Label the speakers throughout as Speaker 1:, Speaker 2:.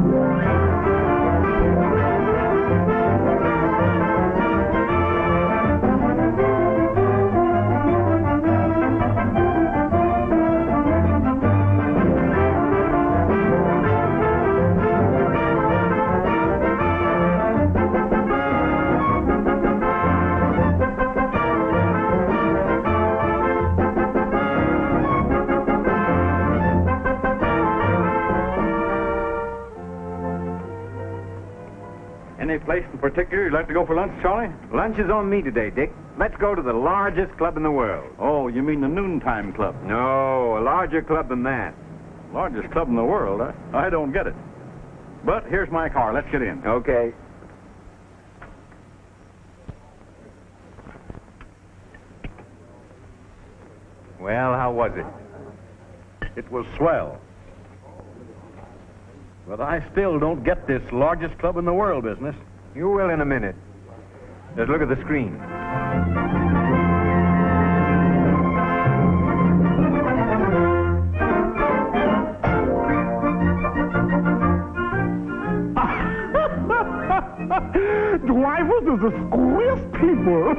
Speaker 1: Place particular you'd like to go for lunch, Charlie?
Speaker 2: Lunch is on me today, Dick. Let's go to the largest club in the world.
Speaker 1: Oh, you mean the Noontime Club?
Speaker 2: No, a larger club than that.
Speaker 1: Largest club in the world, huh? I don't get it. But here's my car. Let's get in.
Speaker 2: Okay. Well, how was it?
Speaker 1: It was swell. But I still don't get this largest club in the world business.
Speaker 2: You will in a minute. Let's look at the screen.
Speaker 3: Drivers is the screwiest people.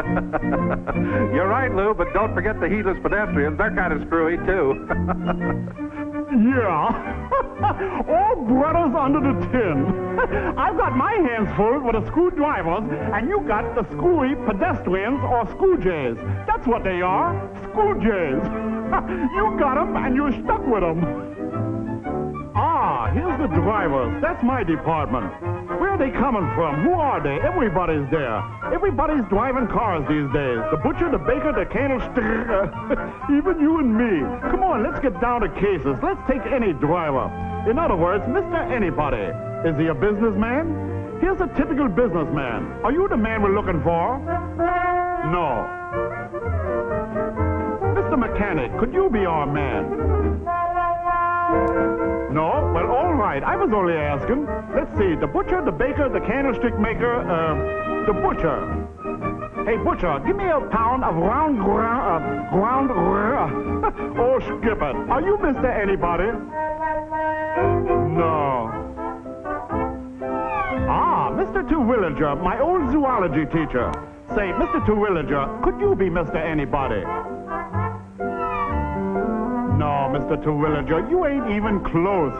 Speaker 1: You're right, Lou, but don't forget the heedless pedestrians. They're kind of screwy, too.
Speaker 3: yeah. All brothers under the tin. I've got my hands full with the screwdrivers, and you got the screwy pedestrians or screwjays. That's what they are. Screwjays. you got 'em, and you're stuck with 'em. Ah, here's the drivers. That's my department. Where are they coming from? Who are they? Everybody's there. Everybody's driving cars these days. The butcher, the baker, the candlestick, even you and me. Come on, let's get down to cases. Let's take any driver. In other words, Mr. Anybody. Is he a businessman? Here's a typical businessman. Are you the man we're looking for? No. Mr. Mechanic, could you be our man? No? Well, all right. I was only asking. Let's see. The butcher, the baker, the candlestick maker, uh, the butcher. Hey, butcher, give me a pound of round ground, uh, ground, oh, skip it. Are you Mr. Anybody? No. Ah, Mr. Terwilliger, my old zoology teacher. Say, Mr. Terwilliger, could you be Mr. Anybody? No, Mr. Terwilliger, you ain't even close.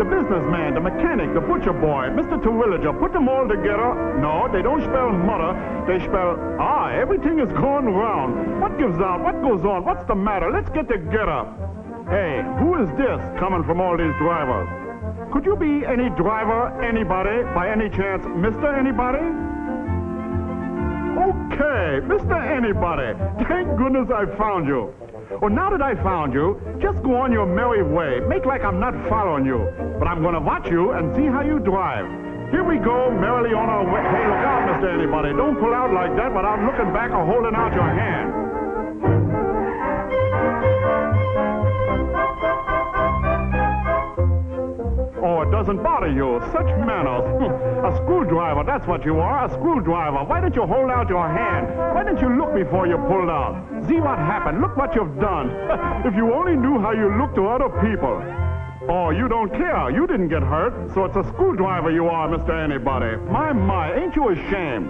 Speaker 3: The businessman, the mechanic, the butcher boy, Mr. Terwilliger, put them all together. No, they don't spell mother. They spell, ah, everything is going round. What gives out? What goes on? What's the matter? Let's get together. Hey, who is this coming from all these drivers? Could you be any driver, anybody, by any chance, Mr. Anybody? Okay, Mr. Anybody. Thank goodness I found you. Well, now that I found you, just go on your merry way. Make like I'm not following you. But I'm going to watch you and see how you drive. Here we go, merrily on our way. Hey, look out, Mr. Anybody. Don't pull out like that without looking back or holding out your hand. Oh, it doesn't bother you. Such manners. a screwdriver, that's what you are, a screwdriver. Why don't you hold out your hand? Why don't you look before you pulled out? See what happened. Look what you've done. if you only knew how you look to other people. Oh, you don't care. You didn't get hurt, so it's a screwdriver you are, Mr. Anybody. My, my, ain't you ashamed?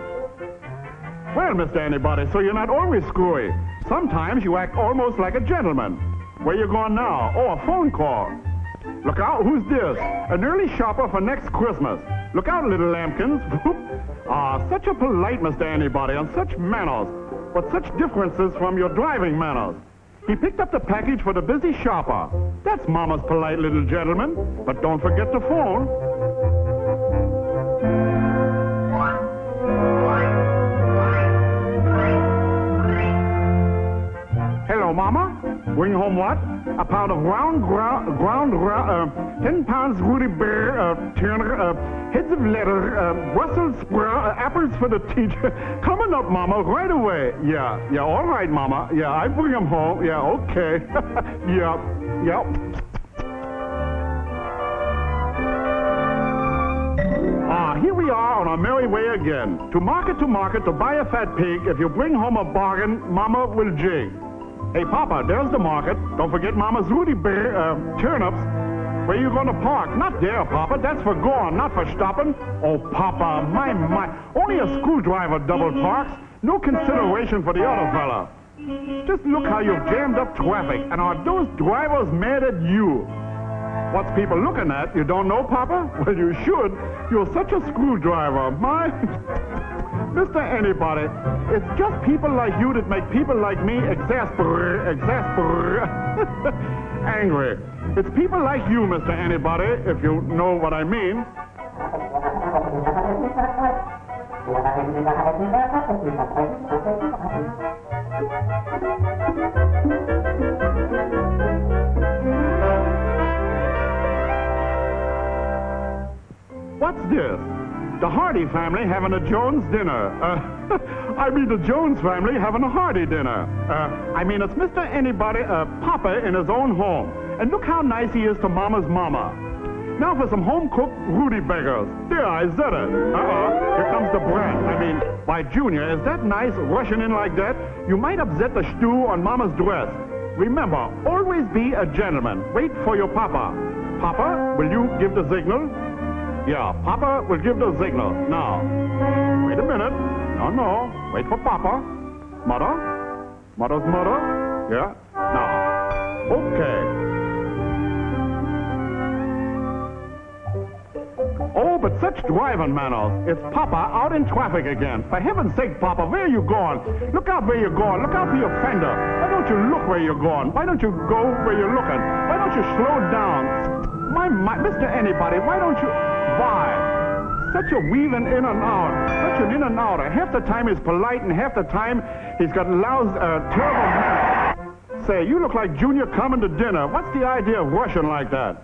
Speaker 3: Well, Mr. Anybody, so you're not always screwy. Sometimes you act almost like a gentleman. Where you going now? Oh, a phone call. Look out, who's this? An early shopper for next Christmas. Look out, little lambkins. ah, such a polite Mr. Anybody, and such manners. But such differences from your driving manners. He picked up the package for the busy shopper. That's Mama's polite little gentleman. But don't forget the phone. Bring home what? A pound of round, ground, ground, uh, ten pounds Rudy Bear, uh, Turner, uh, heads of leather, uh, Brussels sprout, uh, apples for the teacher. Coming up, Mama, right away. Yeah, yeah, all right, Mama. Yeah, I bring them home. Yeah, okay. yeah, yeah. Ah, here we are on our merry way again. To market to market to buy a fat pig. If you bring home a bargain, Mama will jig. Hey, Papa, there's the market. Don't forget Mama's Rudy Bear, uh, turnips. Where you going to park? Not there, Papa. That's for going, not for stopping. Oh, Papa, my, my. Only a screwdriver double parks. No consideration for the other fella. Just look how you've jammed up traffic, and are those drivers mad at you? What's people looking at? You don't know, Papa? Well, you should. You're such a screwdriver. My... Mr. Anybody, it's just people like you that make people like me exasper, exasper, angry. It's people like you, Mr. Anybody, if you know what I mean. What's this? The Hardy family having a Jones dinner. Uh, I mean, the Jones family having a Hardy dinner. Uh, I mean, it's Mr. Anybody, uh, Papa in his own home. And look how nice he is to Mama's mama. Now for some home-cooked Rudy Beggars. There, I said it. Uh-oh, here comes the bread. I mean, why, Junior, is that nice rushing in like that? You might upset the stew on Mama's dress. Remember, always be a gentleman. Wait for your Papa. Papa, will you give the signal? Yeah, Papa will give the signal. Now, wait a minute. No, no. Wait for Papa. Mother? Mother's mother? Yeah? Now. Okay. Oh, but such driving manners. It's Papa out in traffic again. For heaven's sake, Papa, where are you going? Look out where you're going. Look out for your fender. Why don't you look where you're going? Why don't you go where you're looking? Why don't you slow down? My, my, Mr. Anybody, why don't you... Why? Such a weaving in and out. Such an in and out. Half the time he's polite and half the time he's got lousy, uh, terrible manners. Say, you look like Junior coming to dinner. What's the idea of rushing like that?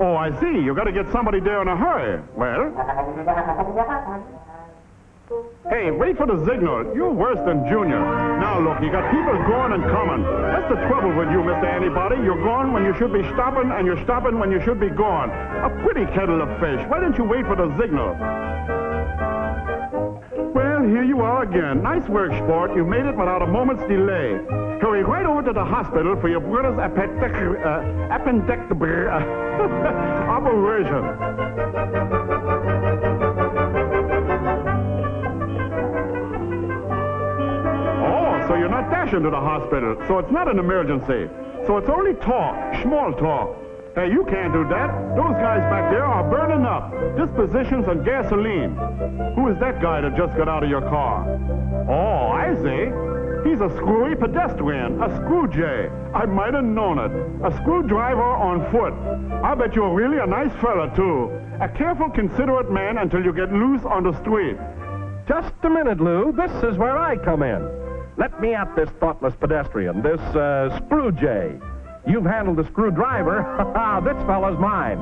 Speaker 3: Oh, I see. You got to get somebody there in a hurry. Well? Hey, wait for the signal. You're worse than Junior. Now, look, you got people going and coming. That's the trouble with you, Mr. Anybody. You're going when you should be stopping, and you're stopping when you should be gone. A pretty kettle of fish. Why didn't you wait for the signal? Well, here you are again. Nice work, sport. You made it without a moment's delay. Hurry right over to the hospital for your brother's appendix, uh, appendix, uh, operation. So you're not dashing to the hospital. So it's not an emergency. So it's only talk, small talk. Hey, you can't do that. Those guys back there are burning up. Dispositions and gasoline. Who is that guy that just got out of your car? Oh, I see. He's a screwy pedestrian, a screw jay. I might have known it. A screwdriver on foot. I bet you're really a nice fella, too. A careful, considerate man until you get loose on the street.
Speaker 4: Just a minute, Lou. This is where I come in. Let me at this thoughtless pedestrian, this uh, screw jay. You've handled the screwdriver. Ha ha, this fella's mine.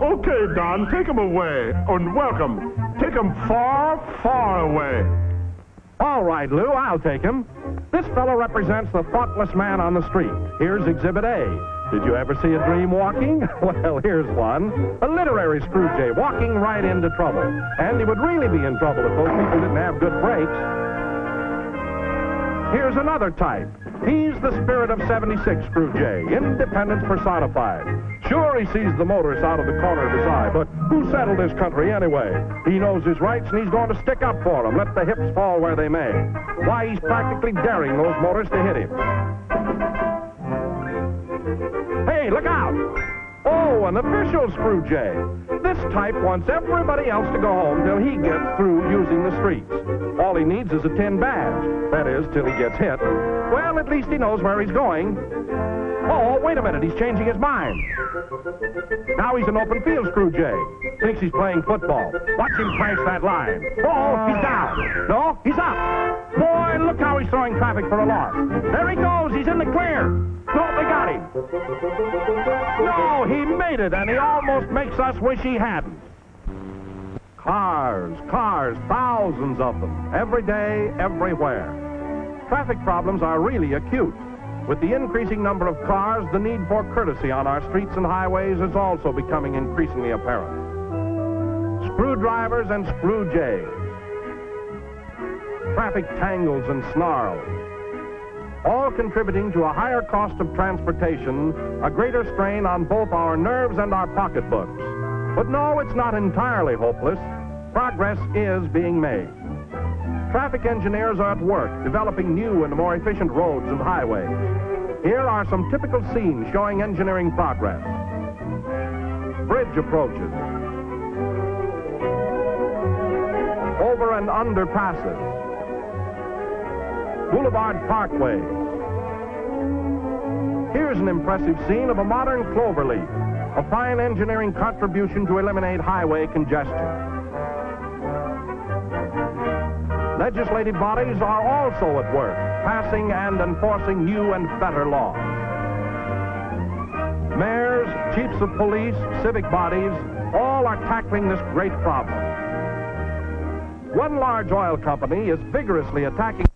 Speaker 3: Okay, Don, take him away. And welcome. Take him far, far away.
Speaker 4: All right, Lou, I'll take him. This fellow represents the thoughtless man on the street. Here's Exhibit A. Did you ever see a dream walking? Well, here's one. A literary screw jay walking right into trouble. And he would really be in trouble if those people didn't have good brakes. Here's another type. He's the spirit of 76 Screw J, independence personified. Sure, he sees the motorists out of the corner of his eye, but who settled this country anyway? He knows his rights and he's going to stick up for them, let the hips fall where they may. Why, he's practically daring those motorists to hit him. Hey, look out! Oh, an official Screw jay. This type wants everybody else to go home till he gets through using the streets. All he needs is a tin badge. That is, till he gets hit. Well, at least he knows where he's going. Oh, wait a minute, he's changing his mind. Now he's an open field Screw J. Thinks he's playing football. Watch him crash that line. Oh, he's down. No, he's up. Boy, look how he's throwing traffic for a loss. There he goes, he's in the clear. No, they got him. No, he made it, and he almost makes us wish he hadn't. Cars, cars, thousands of them, every day, everywhere. Traffic problems are really acute. With the increasing number of cars, the need for courtesy on our streets and highways is also becoming increasingly apparent. Screwdrivers and screw jays. traffic tangles and snarls. All contributing to a higher cost of transportation, a greater strain on both our nerves and our pocketbooks. But no, it's not entirely hopeless. Progress is being made. Traffic engineers are at work developing new and more efficient roads and highways. Here are some typical scenes showing engineering progress. Bridge approaches. Over and under passes. Boulevard parkways. Here's an impressive scene of a modern cloverleaf, a fine engineering contribution to eliminate highway congestion. Legislative bodies are also at work, passing and enforcing new and better laws. Mayors, chiefs of police, civic bodies, all are tackling this great problem. One large oil company is vigorously attacking